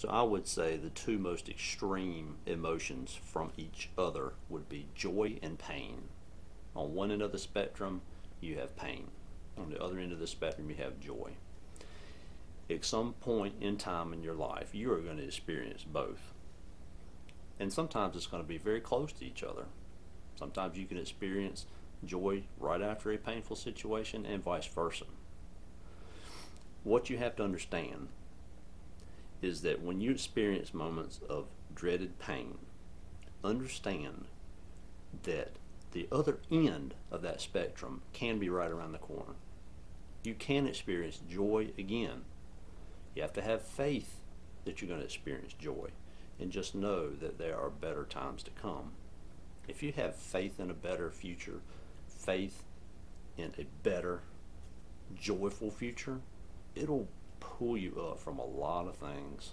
So I would say the two most extreme emotions from each other would be joy and pain. On one end of the spectrum, you have pain. On the other end of the spectrum, you have joy. At some point in time in your life, you are going to experience both. And sometimes it's going to be very close to each other. Sometimes you can experience joy right after a painful situation and vice versa. What you have to understand is that when you experience moments of dreaded pain, understand that the other end of that spectrum can be right around the corner. You can experience joy again. You have to have faith that you're going to experience joy and just know that there are better times to come. If you have faith in a better future, faith in a better, joyful future, it'll pull you up from a lot of things